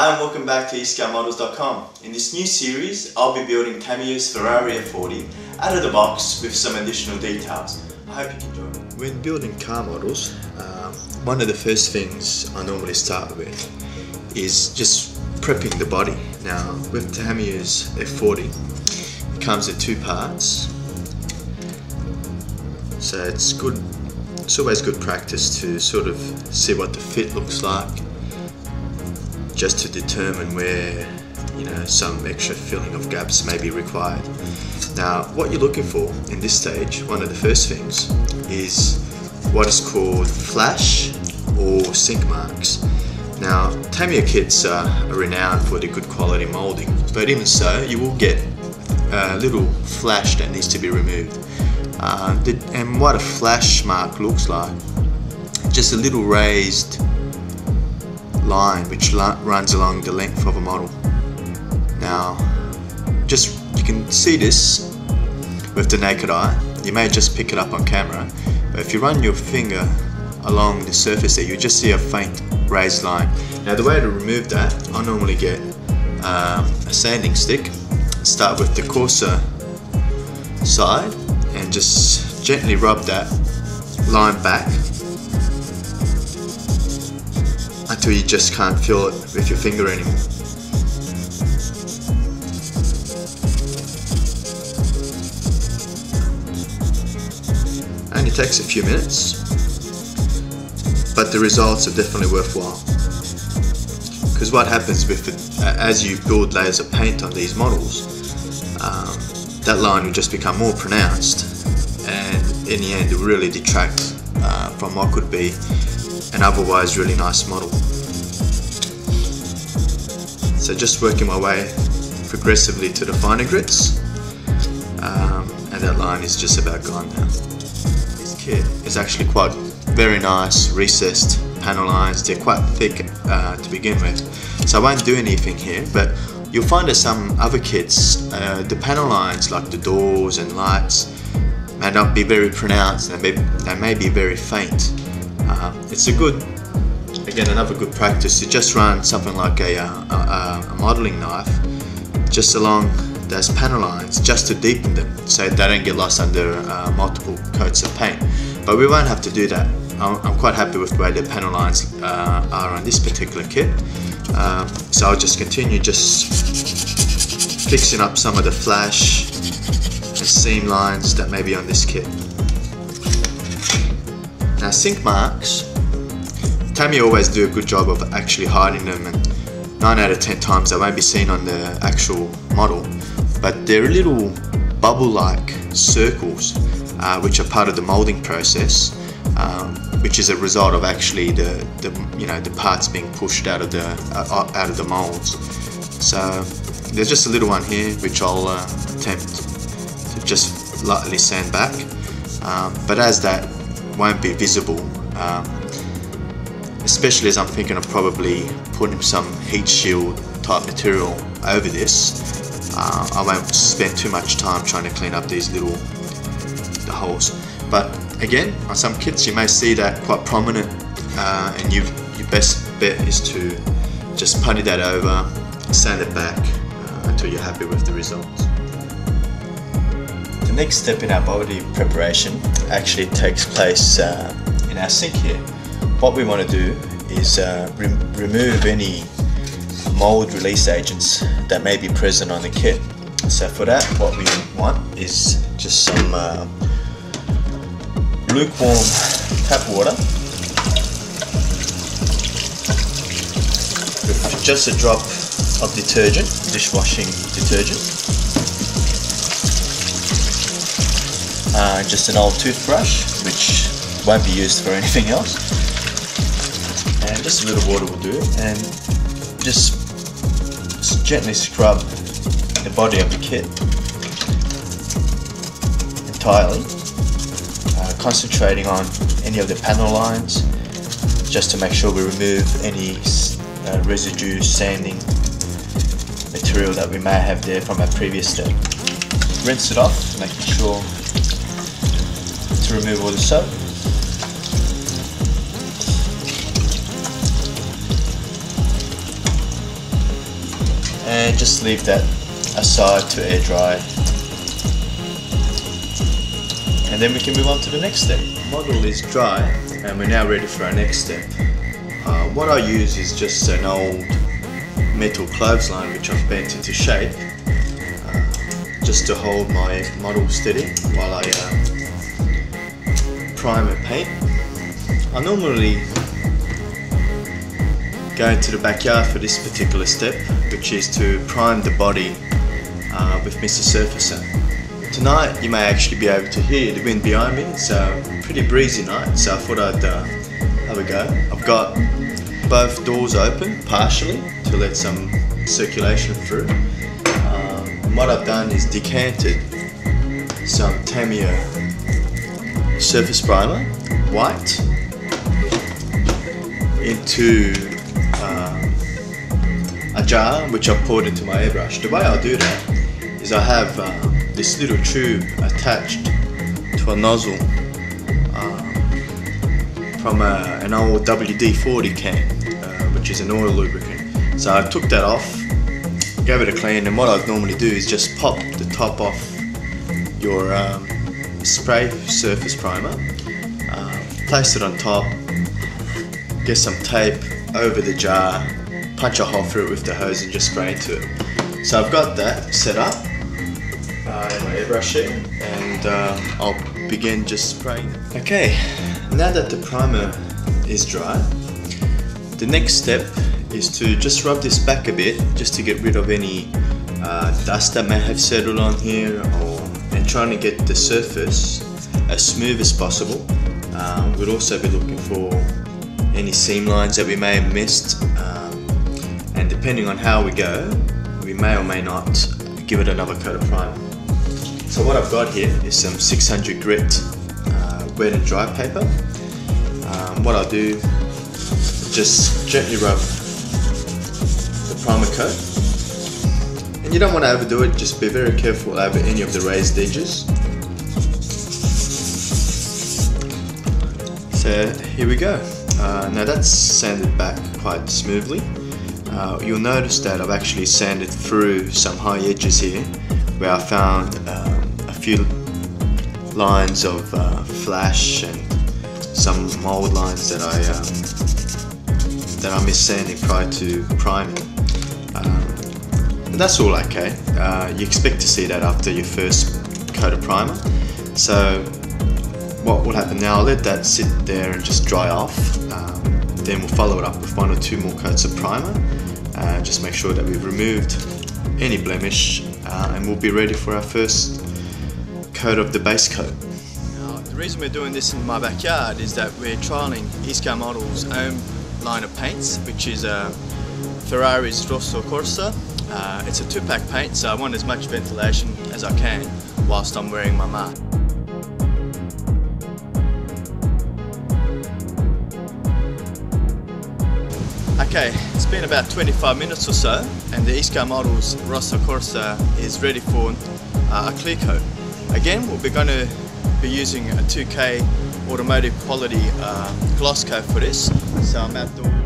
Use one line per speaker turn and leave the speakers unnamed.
Hi and welcome back to eScaleModels.com. In this new series, I'll be building Tamiya's Ferrari F40 out of the box with some additional details. I hope you enjoy. When building car models, um, one of the first things I normally start with is just prepping the body. Now, with Tamiya's F40, it comes in two parts. So it's good, it's always good practice to sort of see what the fit looks like just to determine where you know some extra filling of gaps may be required. Now what you're looking for in this stage, one of the first things is what is called flash or sink marks. Now Tamiya kits are renowned for the good quality molding but even so you will get a little flash that needs to be removed. Uh, and what a flash mark looks like, just a little raised line which runs along the length of a model. Now, just you can see this with the naked eye. You may just pick it up on camera, but if you run your finger along the surface there, you just see a faint raised line. Now, the way to remove that, I normally get um, a sanding stick, start with the coarser side, and just gently rub that line back until you just can't feel it with your finger anymore. And it takes a few minutes, but the results are definitely worthwhile. Because what happens with it, as you build layers of paint on these models, um, that line will just become more pronounced and in the end it will really detract uh, from what could be an otherwise really nice model. So just working my way progressively to the finer grits um, and that line is just about gone now. This kit is actually quite very nice recessed panel lines, they're quite thick uh, to begin with. So I won't do anything here but you'll find that some other kits uh, the panel lines like the doors and lights may not be very pronounced. They may be very faint uh, it's a good, again another good practice to just run something like a, uh, a, a modeling knife just along those panel lines just to deepen them so they don't get lost under uh, multiple coats of paint. But we won't have to do that. I'm, I'm quite happy with the way the panel lines uh, are on this particular kit. Um, so I'll just continue just fixing up some of the flash and seam lines that may be on this kit. Now sink marks, Tamiya always do a good job of actually hiding them and 9 out of 10 times they won't be seen on the actual model. But they're little bubble-like circles uh, which are part of the molding process um, which is a result of actually the, the you know the parts being pushed out of the uh, out of the molds. So there's just a little one here which I'll uh, attempt to just lightly sand back. Um, but as that won't be visible um, especially as I'm thinking of probably putting some heat shield type material over this. Uh, I won't spend too much time trying to clean up these little the holes. But again on some kits you may see that quite prominent uh, and you, your best bet is to just putty that over sand it back uh, until you're happy with the results the next step in our body preparation actually takes place uh, in our sink here. What we want to do is uh, re remove any mold release agents that may be present on the kit. So for that what we want is just some uh, lukewarm tap water with just a drop of detergent, dishwashing detergent uh, just an old toothbrush which won't be used for anything else. And just a little water will do and just gently scrub the body of the kit entirely uh, concentrating on any of the panel lines just to make sure we remove any uh, residue sanding material that we may have there from our previous step. Rinse it off making sure to remove all the soap. and just leave that aside to air dry and then we can move on to the next step. Model is dry and we're now ready for our next step. Uh, what I use is just an old metal clothesline which I've bent into shape uh, just to hold my model steady while I uh, prime and paint. I normally go into the backyard for this particular step which is to prime the body uh, with Mr. Surfacer. Tonight you may actually be able to hear the wind behind me. It's a pretty breezy night, so I thought I'd uh, have a go. I've got both doors open partially to let some circulation through. Um, what I've done is decanted some Tamiya surface primer, white, into uh, a jar which I've poured into my airbrush. The way I do that is I have uh, this little tube attached to a nozzle uh, from a, an old WD-40 can, uh, which is an oil lubricant. So I took that off, gave it a clean, and what I'd normally do is just pop the top off your um, spray surface primer, uh, place it on top, get some tape over the jar, punch a hole through it with the hose and just spray into it. So I've got that set up uh, in my airbrush here and uh, I'll begin just spraying. Okay, now that the primer is dry, the next step is to just rub this back a bit just to get rid of any uh, dust that may have settled on here or trying to get the surface as smooth as possible. Um, we'd also be looking for any seam lines that we may have missed um, and depending on how we go we may or may not give it another coat of primer. So what I've got here is some 600 grit uh, wet and dry paper. Um, what I'll do just gently rub the primer coat. And you don't want to overdo it, just be very careful over any of the raised edges. So here we go. Uh, now that's sanded back quite smoothly. Uh, you'll notice that I've actually sanded through some high edges here where I found um, a few lines of uh, flash and some mold lines that I um, that I missed sanding prior to priming. That's all okay. Uh, you expect to see that after your first coat of primer. So what will happen now, I'll let that sit there and just dry off. Um, then we'll follow it up with one or two more coats of primer. Uh, just make sure that we've removed any blemish uh, and we'll be ready for our first coat of the base coat. Now, the reason we're doing this in my backyard is that we're trialling eScale Models own line of paints, which is uh, Ferrari's Rosso Corsa. Uh, it's a two-pack paint, so I want as much ventilation as I can whilst I'm wearing my mask. Okay, it's been about 25 minutes or so and the eScale Models Rosso Corsa is ready for uh, a clear coat. Again, we're going to be using a 2K automotive quality uh, gloss coat for this. So I'm outdoors.